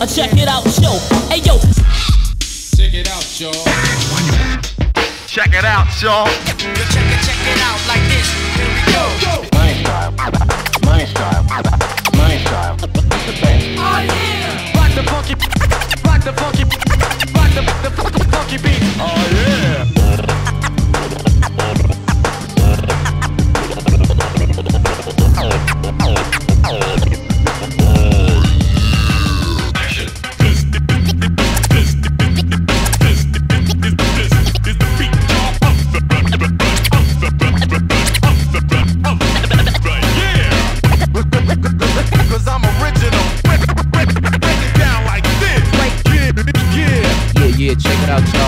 Uh, check it out, yo. Hey, yo. Check it out, y'all. Check it out, y'all. Check it, check it out like this. Here we go. Money style. Money style. Money style. The best. Rock the funky, rock the funky, rock the, the, the funky beat. out.